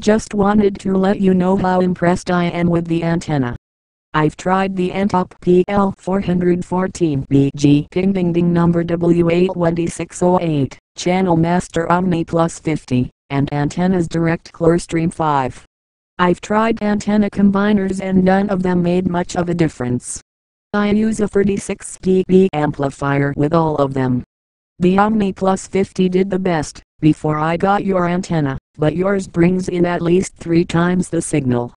Just wanted to let you know how impressed I am with the antenna. I've tried the Antop PL414BG ding ding ding number W82608, Channel Master Omni Plus 50, and Antennas Direct Clearstream 5. I've tried antenna combiners and none of them made much of a difference. I use a 36 dB amplifier with all of them. The Omni Plus 50 did the best, before I got your antenna, but yours brings in at least three times the signal.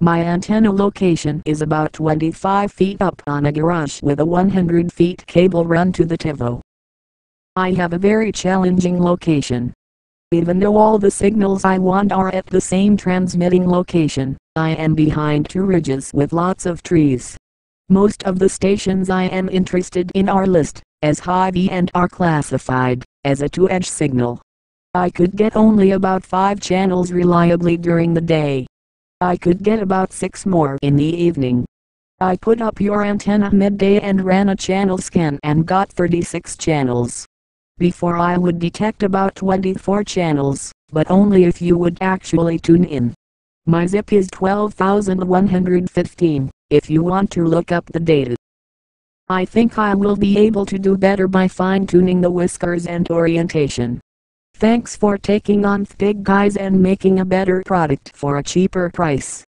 My antenna location is about 25 feet up on a garage with a 100 feet cable run to the TiVo. I have a very challenging location. Even though all the signals I want are at the same transmitting location, I am behind two ridges with lots of trees. Most of the stations I am interested in are listed as high V and are classified as a two-edge signal. I could get only about five channels reliably during the day. I could get about six more in the evening. I put up your antenna midday and ran a channel scan and got 36 channels. Before I would detect about 24 channels, but only if you would actually tune in. My zip is 12,115, if you want to look up the data. I think I will be able to do better by fine tuning the whiskers and orientation. Thanks for taking on big guys and making a better product for a cheaper price.